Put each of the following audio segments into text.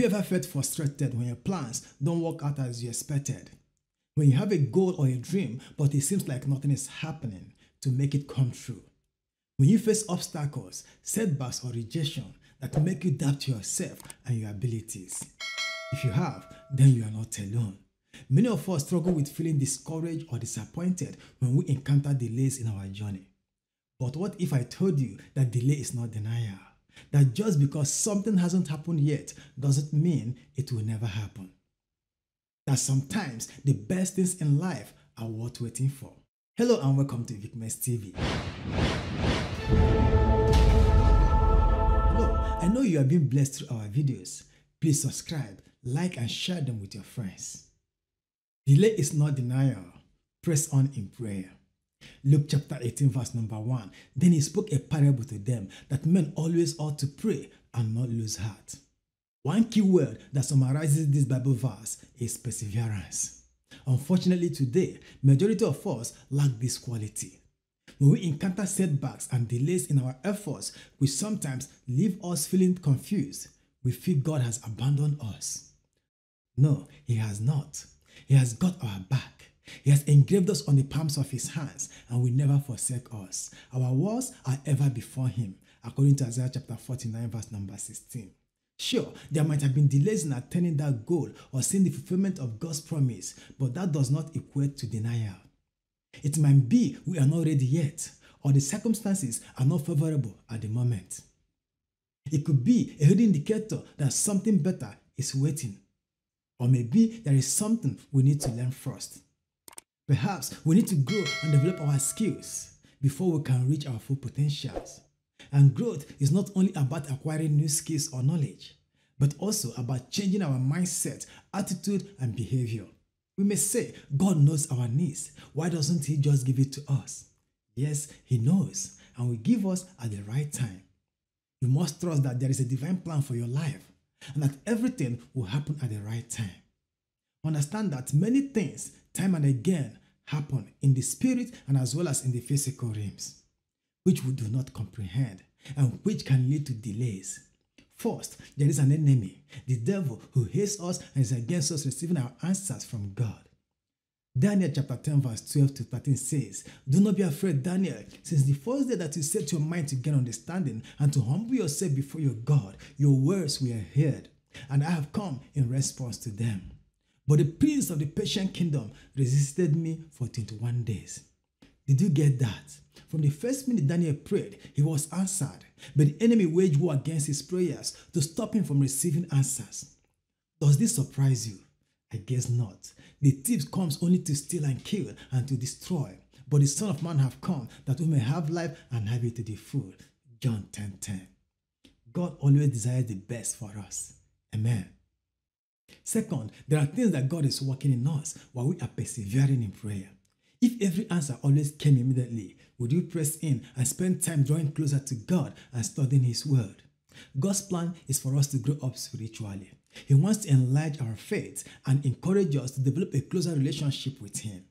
you ever felt frustrated when your plans don't work out as you expected? When you have a goal or a dream, but it seems like nothing is happening to make it come true? When you face obstacles, setbacks, or rejection that make you doubt yourself and your abilities? If you have, then you are not alone. Many of us struggle with feeling discouraged or disappointed when we encounter delays in our journey. But what if I told you that delay is not denial? That just because something hasn't happened yet doesn't mean it will never happen. That sometimes the best things in life are worth waiting for. Hello and welcome to Vicmex TV. Hello, I know you are being blessed through our videos. Please subscribe, like and share them with your friends. Delay is not denial. Press on in prayer. Luke chapter 18, verse number 1. Then he spoke a parable to them that men always ought to pray and not lose heart. One key word that summarizes this Bible verse is perseverance. Unfortunately, today, majority of us lack this quality. When we encounter setbacks and delays in our efforts, we sometimes leave us feeling confused. We feel God has abandoned us. No, He has not. He has got our back. He has engraved us on the palms of his hands and will never forsake us. Our walls are ever before him, according to Isaiah chapter 49, verse number 16. Sure, there might have been delays in attaining that goal or seeing the fulfillment of God's promise, but that does not equate to denial. It might be we are not ready yet, or the circumstances are not favorable at the moment. It could be a hidden indicator that something better is waiting, or maybe there is something we need to learn first. Perhaps we need to grow and develop our skills before we can reach our full potentials. And growth is not only about acquiring new skills or knowledge, but also about changing our mindset, attitude, and behavior. We may say, God knows our needs. Why doesn't He just give it to us? Yes, He knows, and will give us at the right time. You must trust that there is a divine plan for your life and that everything will happen at the right time. Understand that many things, time and again, happen in the spirit and as well as in the physical realms, which we do not comprehend and which can lead to delays. First, there is an enemy, the devil, who hates us and is against us receiving our answers from God. Daniel chapter 10, verse 12 to 13 says, Do not be afraid, Daniel, since the first day that you set your mind to gain understanding and to humble yourself before your God, your words were heard, and I have come in response to them. But the prince of the Persian kingdom resisted me for 21 days. Did you get that? From the first minute Daniel prayed, he was answered, but the enemy waged war against his prayers to stop him from receiving answers. Does this surprise you? I guess not. The thief comes only to steal and kill and to destroy. But the Son of Man have come that we may have life and have it to the full. John 10 10. God always desires the best for us. Amen. Second, there are things that God is working in us while we are persevering in prayer. If every answer always came immediately, would you press in and spend time drawing closer to God and studying His Word? God's plan is for us to grow up spiritually. He wants to enlarge our faith and encourage us to develop a closer relationship with Him.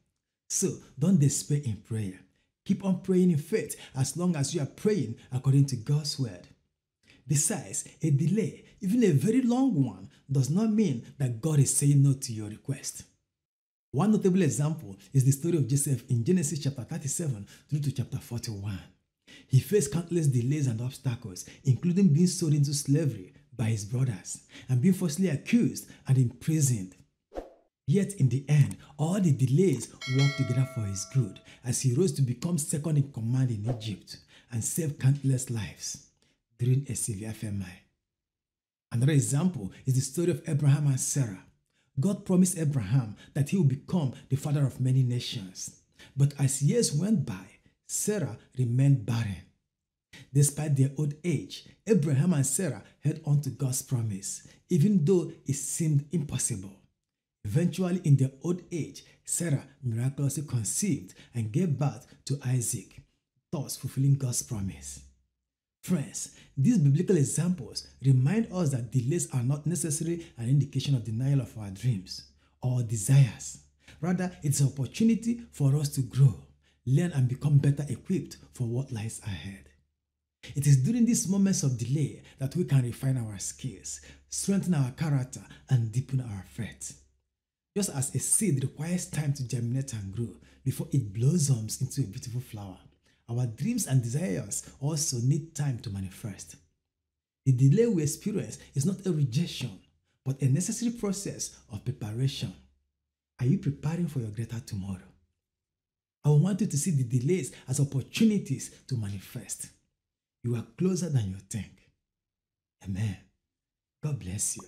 So don't despair in prayer. Keep on praying in faith as long as you are praying according to God's Word. Besides, a delay, even a very long one, does not mean that God is saying no to your request. One notable example is the story of Joseph in Genesis chapter 37 through to chapter 41. He faced countless delays and obstacles, including being sold into slavery by his brothers and being falsely accused and imprisoned. Yet in the end, all the delays worked together for his good as he rose to become second in command in Egypt and saved countless lives during a severe famine. Another example is the story of Abraham and Sarah. God promised Abraham that he would become the father of many nations. But as years went by, Sarah remained barren. Despite their old age, Abraham and Sarah held on to God's promise, even though it seemed impossible. Eventually, in their old age, Sarah miraculously conceived and gave birth to Isaac, thus fulfilling God's promise. Friends, these biblical examples remind us that delays are not necessarily an indication of denial of our dreams or desires. Rather, it's an opportunity for us to grow, learn, and become better equipped for what lies ahead. It is during these moments of delay that we can refine our skills, strengthen our character, and deepen our faith. Just as a seed requires time to germinate and grow before it blossoms into a beautiful flower, our dreams and desires also need time to manifest. The delay we experience is not a rejection, but a necessary process of preparation. Are you preparing for your greater tomorrow? I want you to see the delays as opportunities to manifest. You are closer than you think. Amen. God bless you.